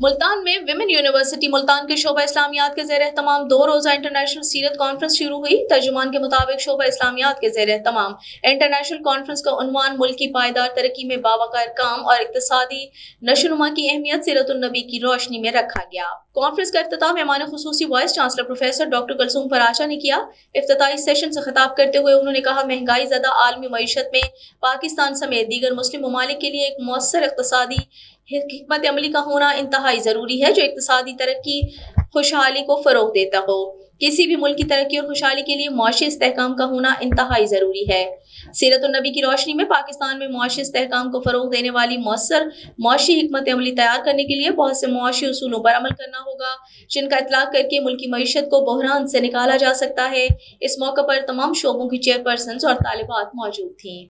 मुल्तान में women university Multan के शोबा इस्लामियात के जेर तमाम दो रोज़ा इंटरनेशनल सीरत कॉन्फ्रेंस शुरू हुई। तर्जुमान के मुताबिक शोबा इस्लामियात के जेर तमाम इंटरनेशनल कॉन्फ्रेंस का मुल्क की पायदार तरक्की में बावकार काम और इकतसादी नशोनुमा की अहमियत सीरतुलनबी की रोशनी में रखा गया। कॉन्फ्रेंस का अख्ताम मेहमान खसूसी vice chancellor professor doctor Kulsoom Farasha ने किया। इफ्ताही सेशन से खिताब करते हुए उन्होंने कहा, महँगाई ज़्यादा आलमी मीशत में पाकिस्तान समेत दीगर मुस्लिम ममालिक के लिए एक मौसर इकतसादी हमत अमली का होना इंतहाई ज़रूरी है, जो इकतदी तरक्की, खुशहाली को फ़रोग देता हो। किसी भी मुल्क की तरक्की और खुशहाली के लिए मुआशी इसकाम का होना इंतहाई ज़रूरी है। सीरत नबी की रोशनी में पाकिस्तान में मुआशी इसकाम को फ़रोग देने वाली मौसर, मुआशी हमत अमली तैयार करने के लिए बहुत से मुआशी असूलों पर अमल करना होगा, जिनका इतलाक करके मुल्की मीशत को बहरान से निकाला जा सकता है। इस मौके पर तमाम शोबों की चेयरपर्सन और तालिबात मौजूद थी।